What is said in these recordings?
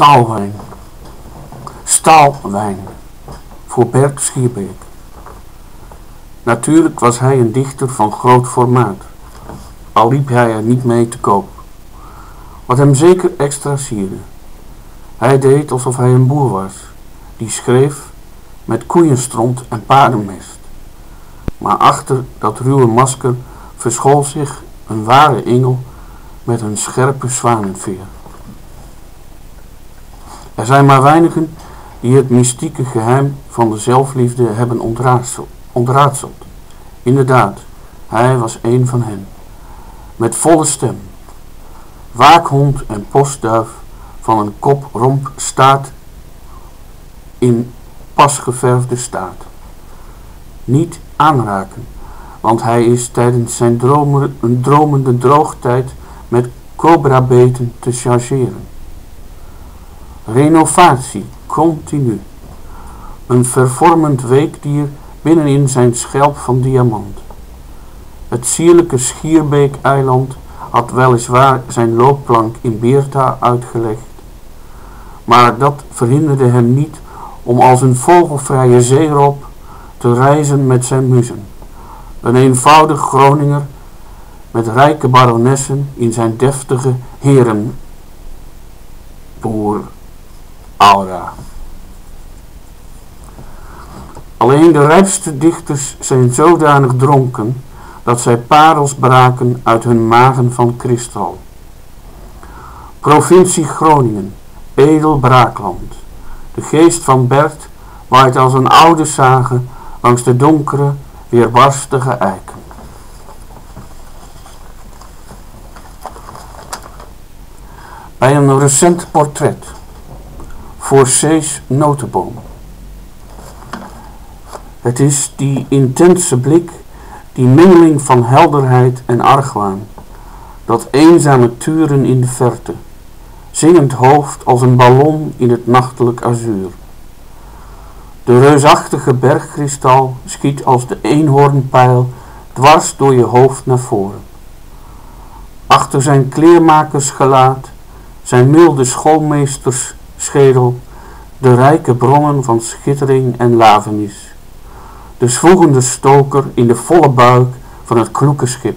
Staalwijn. Staalwijn. Voor Bert Schierbeek. Natuurlijk was hij een dichter van groot formaat, al liep hij er niet mee te koop. Wat hem zeker extra sierde. Hij deed alsof hij een boer was, die schreef met koeienstront en paardenmest. Maar achter dat ruwe masker verschool zich een ware engel met een scherpe zwanenveer. Er zijn maar weinigen die het mystieke geheim van de zelfliefde hebben ontraadseld. Inderdaad, hij was een van hen. Met volle stem. Waakhond en postduif van een kop romp staat in pasgeverfde staat. Niet aanraken, want hij is tijdens zijn dromende droogtijd met cobra-beten te chargeren. Renovatie, continu. Een vervormend weekdier binnenin zijn schelp van diamant. Het sierlijke Schierbeek-eiland had weliswaar zijn loopplank in Beerta uitgelegd, maar dat verhinderde hem niet om als een vogelvrije zeerop te reizen met zijn muzen. Een eenvoudig Groninger met rijke baronessen in zijn deftige herenboer aura. Alleen de rijpste dichters zijn zodanig dronken dat zij parels braken uit hun magen van kristal. Provincie Groningen, edel braakland. De geest van Bert waait als een oude sage langs de donkere, weerbarstige eiken. Bij een recent portret voor Cees Notenboom. Het is die intense blik, die mengeling van helderheid en argwaan, dat eenzame turen in de verte, zingend hoofd als een ballon in het nachtelijk azuur. De reusachtige bergkristal schiet als de eenhoornpijl dwars door je hoofd naar voren. Achter zijn kleermakersgelaat, zijn milde schoolmeestersschedel, de rijke bronnen van schittering en lavenis. De zwoegende stoker in de volle buik van het kloeke schip.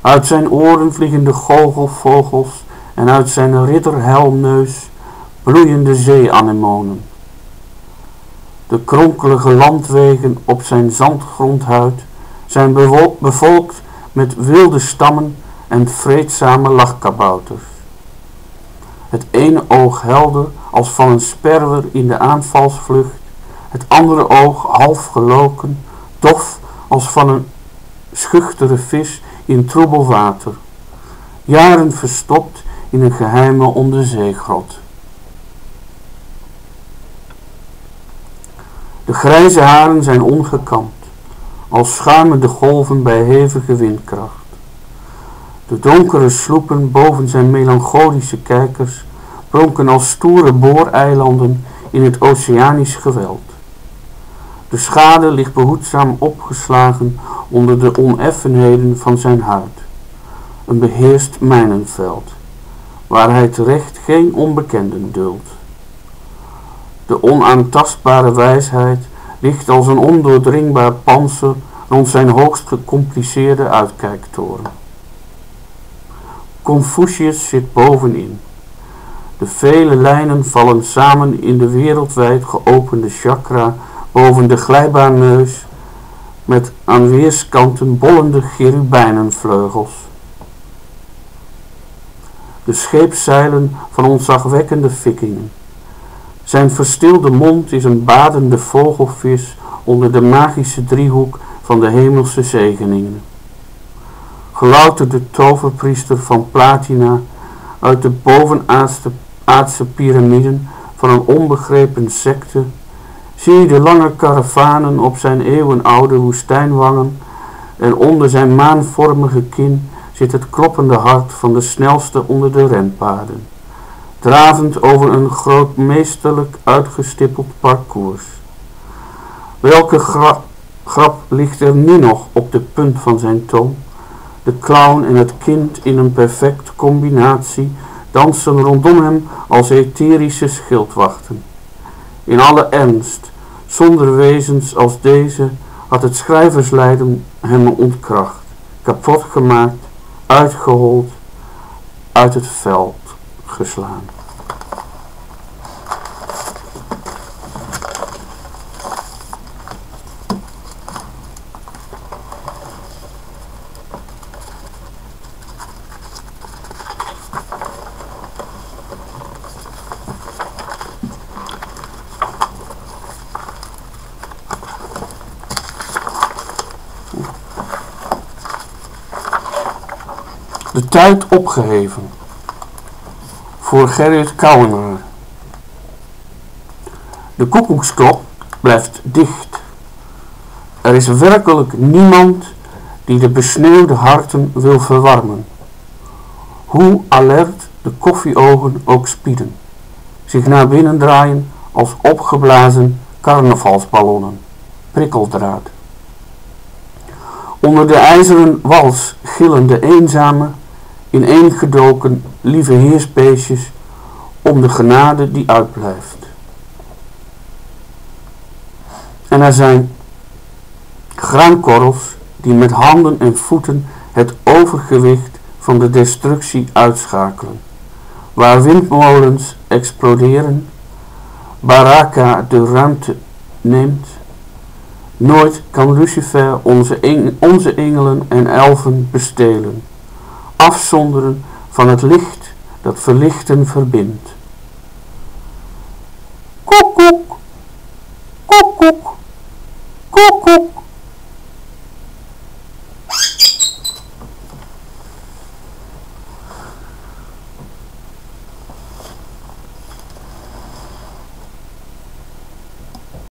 Uit zijn oren vliegen de goochelvogels en uit zijn ridderhelmneus bloeiende zeeanemonen. De kronkelige landwegen op zijn zandgrondhuid zijn bevolkt met wilde stammen en vreedzame lachkabouters. Het ene oog helder als van een sperwer in de aanvalsvlucht, het andere oog half geloken, dof als van een schuchtere vis in troebel water, jaren verstopt in een geheime onderzeegrot. De grijze haren zijn ongekamd, als schuimen de golven bij hevige windkracht. De donkere sloepen boven zijn melancholische kijkers pronken als stoere booreilanden in het oceanisch geweld. De schade ligt behoedzaam opgeslagen onder de oneffenheden van zijn huid. Een beheerst mijnenveld, waar hij terecht geen onbekenden duldt. De onaantastbare wijsheid ligt als een ondoordringbaar panzer rond zijn hoogst gecompliceerde uitkijktoren. Confucius zit bovenin. De vele lijnen vallen samen in de wereldwijd geopende chakra boven de glijbaanneus met aan weerskanten bollende cherubijnenvleugels. De scheepszeilen van ontzagwekkende vikingen. Zijn verstilde mond is een badende vogelvis onder de magische driehoek van de hemelse zegeningen. Gelouterde toverpriester van Platina uit de bovenaardse aardse piramiden van een onbegrepen secte, zie de lange karavanen op zijn eeuwenoude woestijnwangen en onder zijn maanvormige kin zit het kloppende hart van de snelste onder de renpaarden dravend over een grootmeesterlijk uitgestippeld parcours. Welke grap ligt er nu nog op de punt van zijn tong? De clown en het kind in een perfecte combinatie dansen rondom hem als etherische schildwachten. In alle ernst, zonder wezens als deze, had het schrijverslijden hem ontkracht, kapot gemaakt, uitgehold, uit het veld geslaan. De tijd opgeheven. Voor Gerrit Kouwenaar. De koekoeksklok blijft dicht. Er is werkelijk niemand die de besneeuwde harten wil verwarmen. Hoe alert de koffieogen ook spieden. Zich naar binnen draaien als opgeblazen carnavalsballonnen. Prikkeldraad. Onder de ijzeren wals gillen de eenzame, ineengedoken lieve heersbeestjes om de genade die uitblijft. En er zijn graankorrels die met handen en voeten het overgewicht van de destructie uitschakelen. Waar windmolens exploderen, Baraka de ruimte neemt, nooit kan Lucifer onze, onze engelen en elfen bestelen afzonderen van het licht dat verlichten verbindt. Koekoek, koekoek, koekoek.